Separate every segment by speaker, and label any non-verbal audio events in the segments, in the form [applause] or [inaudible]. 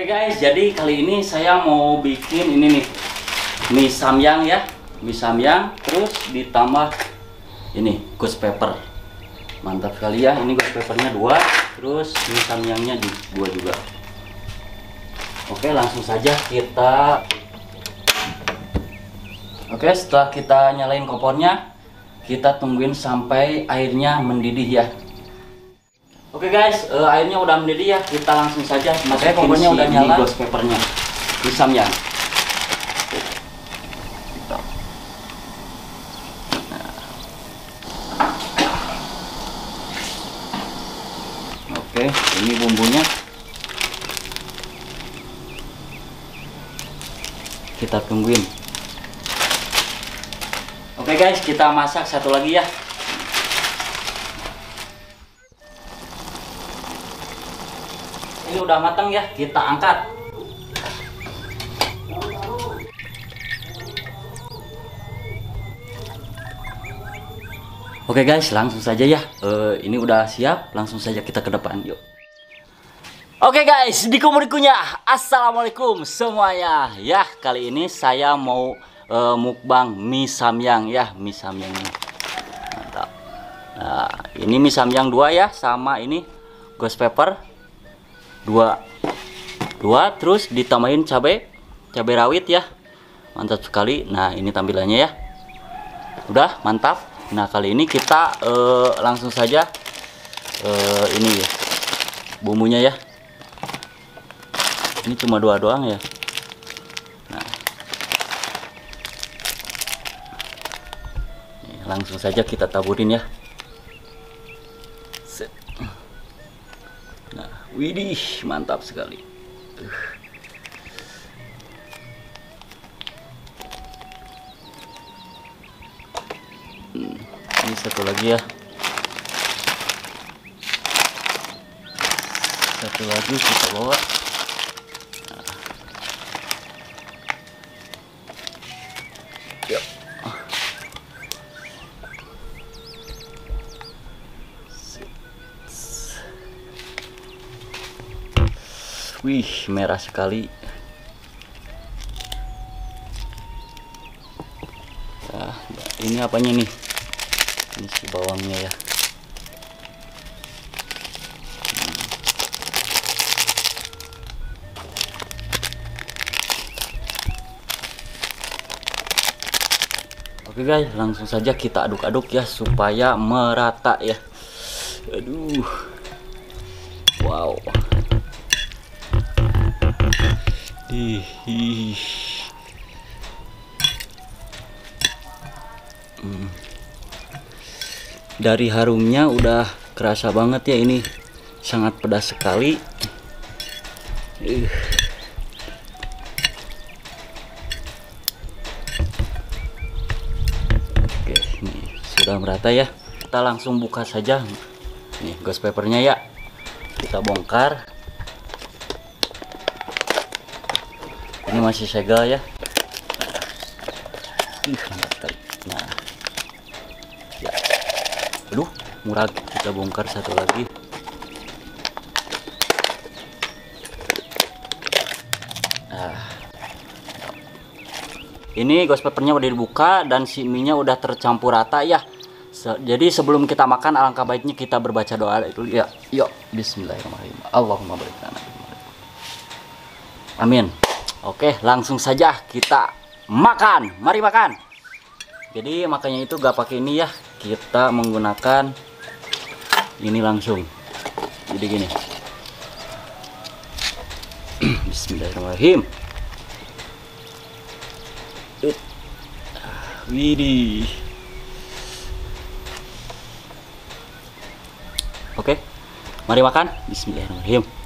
Speaker 1: Oke guys, jadi kali ini saya mau bikin ini nih mie samyang ya, mie samyang terus ditambah ini ghost pepper. Mantap sekali ya, ini ghost peppernya dua, terus mie samyangnya dua juga. Oke, langsung saja kita. Oke, setelah kita nyalain kompornya, kita tungguin sampai airnya mendidih ya. Oke guys, eh, airnya udah mendidih ya. Kita langsung saja masukin
Speaker 2: kompornya
Speaker 1: si
Speaker 2: udah nyala.
Speaker 1: ghost peppernya. Pisam ya. Oke, ini bumbunya. Kita tungguin. Oke guys, kita masak satu lagi ya. Udah matang ya, kita angkat. Oke guys, langsung saja ya. Eh, ini udah siap, langsung saja kita ke depan. Yuk. Oke guys, di kumurikunya Assalamualaikum semuanya Ya, kali ini saya mau eh, mukbang mie samyang ya Mie samyang ini Mantap Nah, ini mie samyang dua ya Sama ini ghost pepper Dua. Dua, terus ditambahin cabai Cabai rawit ya. Mantap sekali. Nah, ini tampilannya ya. Udah, mantap. Nah, kali ini kita eh, langsung saja eh, Ini ya Bumbunya ya. Ini cuma dua doang ya. Nah. Langsung saja kita taburin ya Set. nah widih mantap sekali. Hmm, ini satu lagi ya satu lagi kita bawa Wih, merah sekali. Nah, ini apanya nih? Ini si bawangnya ya. Oke guys, langsung saja kita aduk-aduk ya supaya merata ya. Aduh. Wow. Ih. ih. Hmm. Dari harumnya udah kerasa banget ya ini. Sangat pedas sekali. Ih. Oke, ini sudah merata ya. Kita langsung buka saja. Nih, ghost papernya ya. Kita bongkar. Ini masih segel ya. Ih, mantap sekali. Nah. Ya. Aduh, murah. Kita bongkar satu lagi. Ah. Ini ghost papernya udah dibuka dan si mie-nya udah tercampur rata ya. Se- jadi sebelum kita makan alangkah baiknya kita berbaca doa dulu ya. Yuk, bismillahirrahmanirrahim. Allahumma barik. Amin. Oke, langsung saja kita makan. Mari makan. Jadi makanya itu gak pakai ini ya. Kita menggunakan ini langsung. Jadi gini. [clears throat] Bismillahirrahmanirrahim. Ut. Widih. Oke. Mari makan. Bismillahirrahmanirrahim.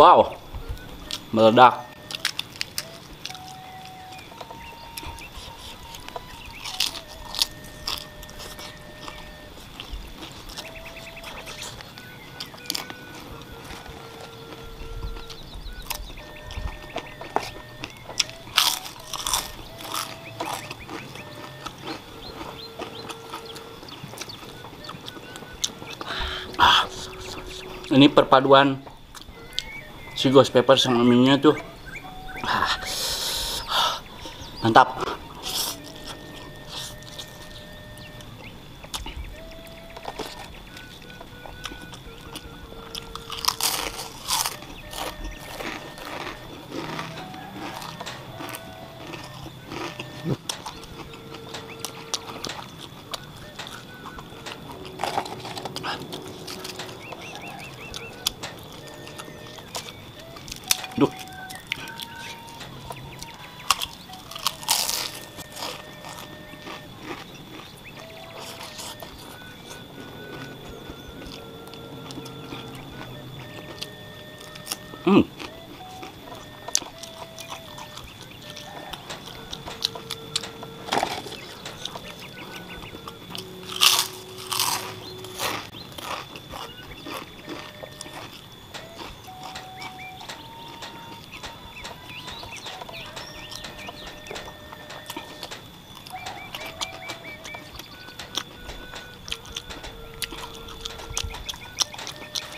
Speaker 1: Wow, meledak. Ah. ini perpaduan si ghost pepper sama mie tuh. Ah, mantap Duh. Hmm.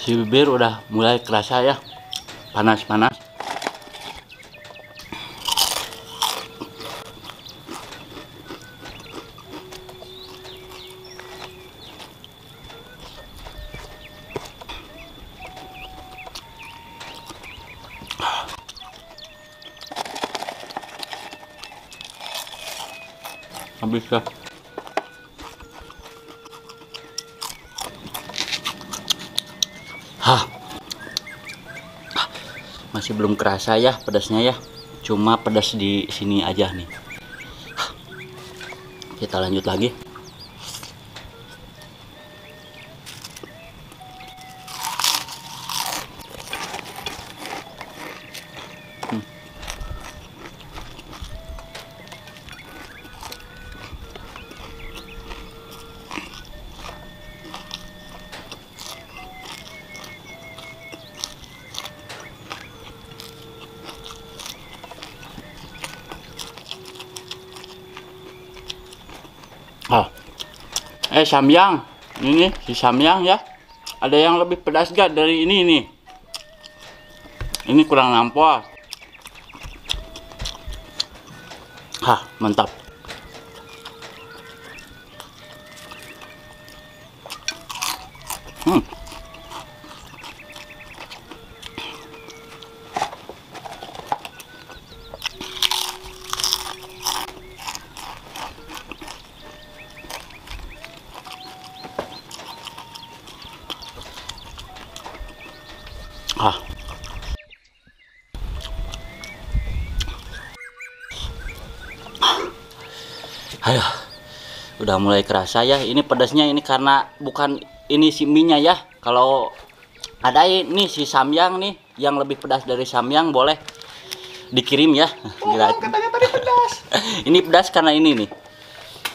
Speaker 1: Si bibir udah mulai kerasa ya. Panas-panas. Habis ya Masih belum kerasa ya pedasnya ya. Cuma pedas di sini aja nih. Kita lanjut lagi. Eh samyang. Ini si samyang ya. Ada yang lebih pedas gak dari ini nih? Ini kurang nampol. Hah, mantap. Udah mulai kerasa ya. Ini pedasnya ini karena bukan ini si mie-nya ya. Kalau ada ini si samyang nih yang lebih pedas dari samyang boleh dikirim ya. Gila.
Speaker 2: katanya tadi pedas. [laughs]
Speaker 1: ini pedas karena ini nih.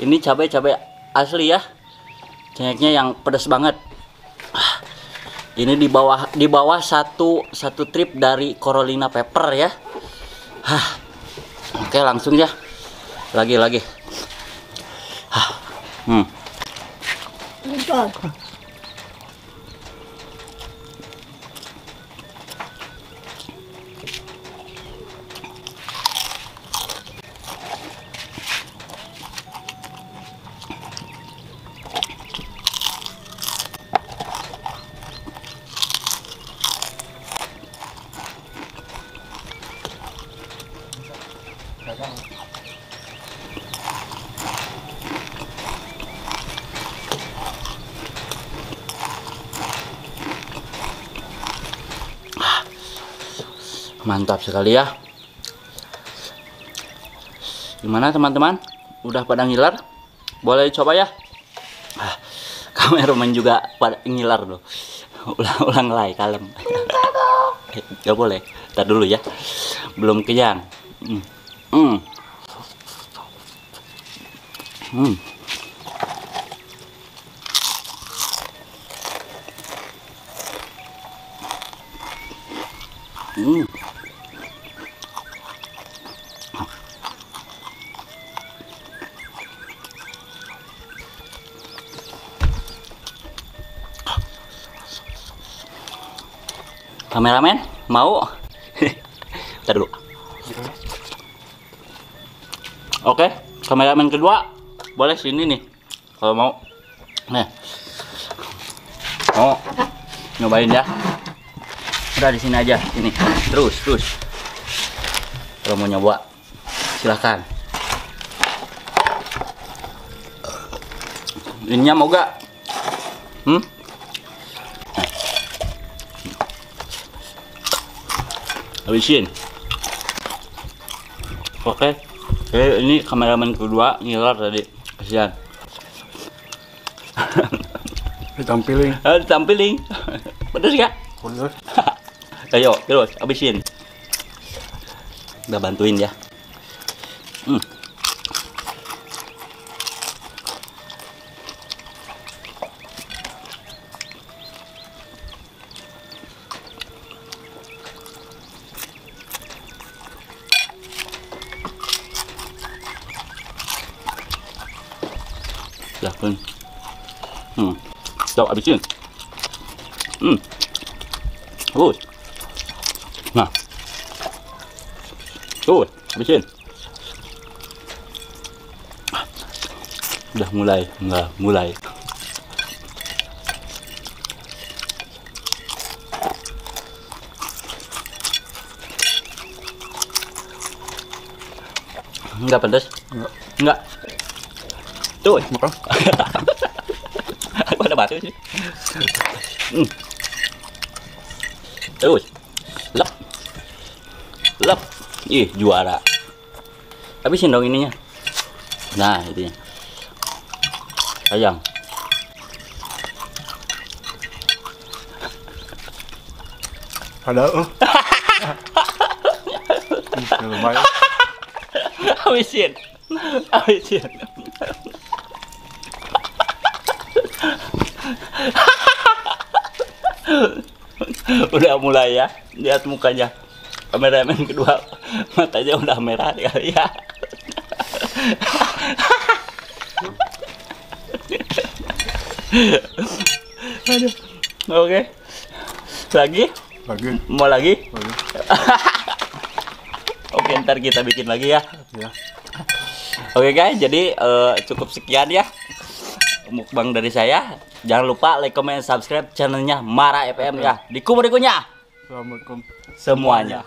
Speaker 1: Ini cabai-cabai asli ya. Cengeknya yang pedas banget. Ah, Ini di bawah di bawah satu satu trip dari Carolina Pepper ya. Hah. Oke, langsung ya. Lagi lagi. Hah. Hmm.
Speaker 2: Bentar.
Speaker 1: Mantap sekali ya. Gimana teman-teman? Udah pada ngiler? Boleh coba ya? Ah, kameramen juga pada ngiler loh. Ulang-ulang lagi kalem. Gak boleh. Ntar dulu ya. Belum kenyang. Hmm. Hmm. Hmm. Hmm. Kameramen mau? [laughs] Bentar dulu. Oke, kameramen kedua boleh sini nih kalau mau. Nih. Mau nyobain ya. Udah di sini aja, ini. Terus, terus. Kalau mau nyoba silahkan. Ininya mau gak? Hmm? Habisin. Oke. Oke, ini kameramen kedua ngiler tadi. Kasihan. [laughs]
Speaker 2: Ditampilin.
Speaker 1: Eh, tampilin. Pedes gak?
Speaker 2: Bener. [laughs]
Speaker 1: Ayo, terus habisin. Udah bantuin ya. Hmm. Hmm. Jauh habisin. Hmm. Bagus. Nah. Tuh, habisin. Udah mulai, enggak mulai. Enggak pedas?
Speaker 2: Enggak.
Speaker 1: Enggak. Tuh.
Speaker 2: Makan. [laughs]
Speaker 1: Aku ada batu sih. Hmm. Terus. Lep. Lep. Ih, juara. Habisin dong ininya. Nah, itu ya. Sayang.
Speaker 2: Ada oh. Hmm, lumayan.
Speaker 1: Habisin. Habisin. [laughs] udah mulai ya lihat mukanya kameramen kedua matanya udah merah kali ya Aduh. oke lagi
Speaker 2: Lagi.
Speaker 1: mau lagi
Speaker 2: Lagi. [laughs]
Speaker 1: oke ntar kita bikin lagi ya
Speaker 2: Ya.
Speaker 1: Oke guys, jadi eh, cukup sekian ya mukbang dari saya. Jangan lupa like, comment, subscribe channelnya Mara FM ya. Di berikutnya
Speaker 2: Assalamualaikum.
Speaker 1: semuanya.